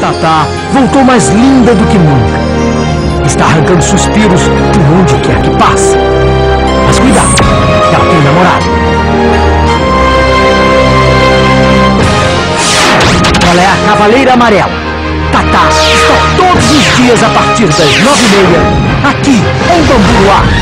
Tatá voltou mais linda do que nunca. Está arrancando suspiros por onde quer que passe. Mas cuidado, ela tem namorado. Ela é a Cavaleira Amarela. Tatá está todos os dias a partir das nove e meia, aqui em Bamburuá.